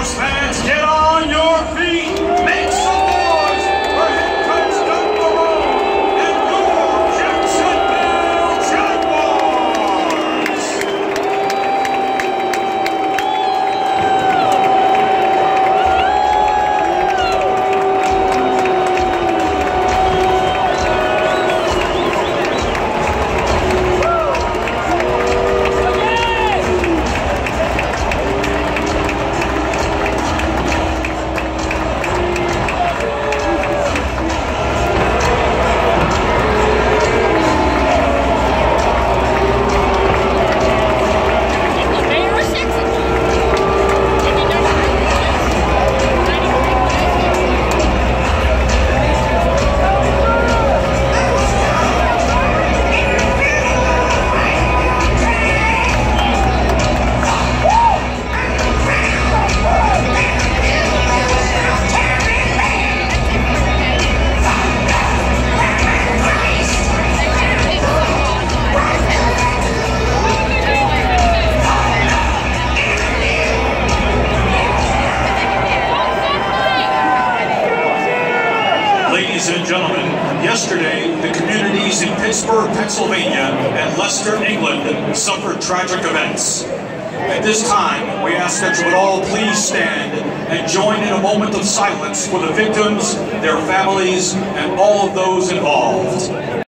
Horseman. And gentlemen, yesterday the communities in Pittsburgh, Pennsylvania and Leicester, England suffered tragic events. At this time, we ask that you would all please stand and join in a moment of silence for the victims, their families, and all of those involved.